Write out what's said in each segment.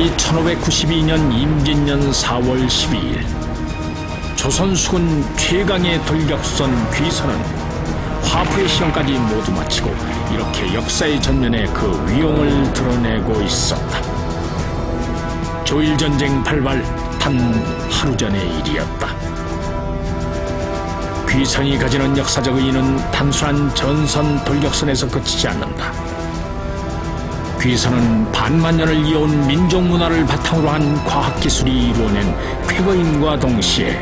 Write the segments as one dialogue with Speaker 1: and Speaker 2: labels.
Speaker 1: 서기 1592년 임진년 4월 12일 조선 수군 최강의 돌격선 귀선은 화포의 시험까지 모두 마치고 이렇게 역사의 전면에 그 위용을 드러내고 있었다. 조일전쟁 발발 단 하루 전의 일이었다. 귀선이 가지는 역사적 의의는 단순한 전선 돌격선에서 그치지 않는다. 귀선은 반만 년을 이어온 민족 문화를 바탕으로 한 과학기술이 이루어낸 쾌거임과 동시에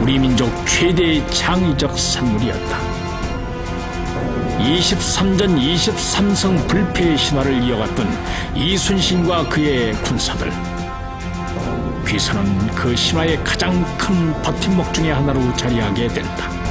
Speaker 1: 우리 민족 최대의 창의적 산물이었다. 23전 23성 불패의 신화를 이어갔던 이순신과 그의 군사들. 귀선은 그 신화의 가장 큰 버팀목 중의 하나로 자리하게 된다.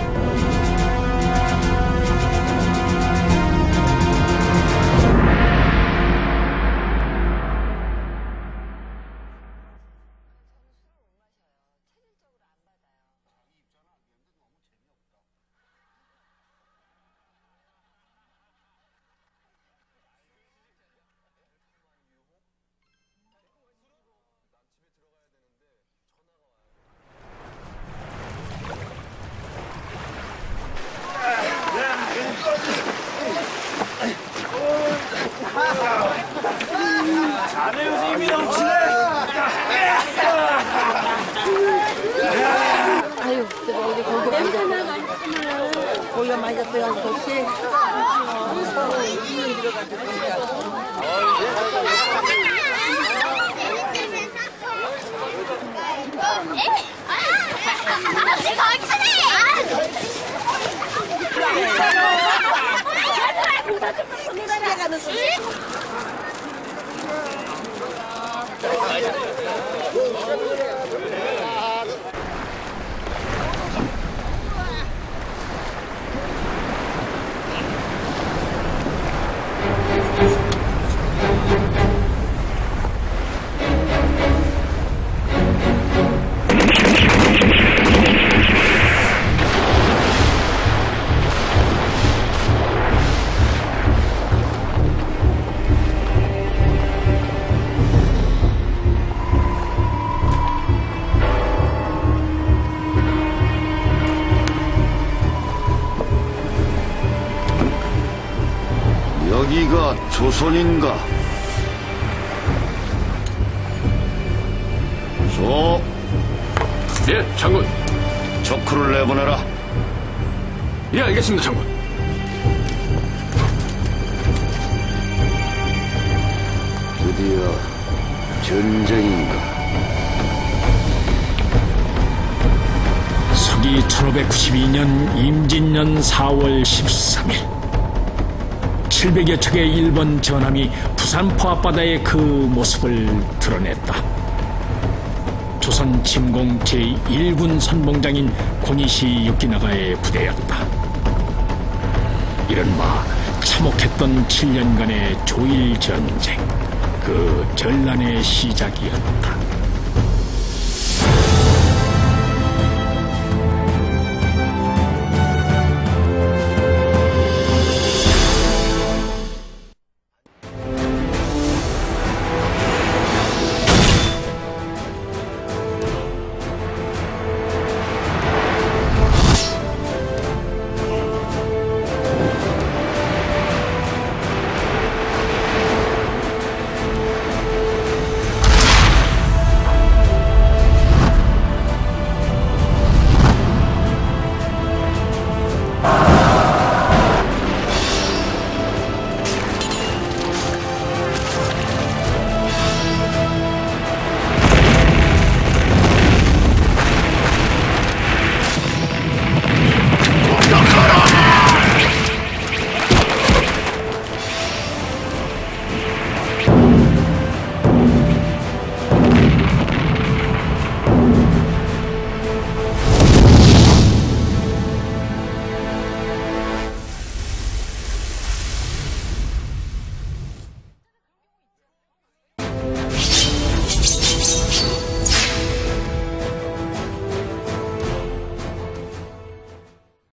Speaker 2: 거기가 많이 잡혀가지고 혹시
Speaker 3: 아저씨 거기서
Speaker 4: 여 기가 조선인가? 소,
Speaker 5: 예, 장군.
Speaker 4: 적크를 내보내라.
Speaker 5: 예, 알겠습니다, 장군.
Speaker 4: 드디어 전쟁인가?
Speaker 1: 서기 1592년 임진년 4월 13일 700여 척의 일본 전함이 부산 포 앞바다의 그 모습을 드러냈다. 조선 침공 제1군 선봉장인 고니시 유키나가의 부대였다. 이른바 참혹했던 7년간의 조일 전쟁, 그 전란의 시작이었다.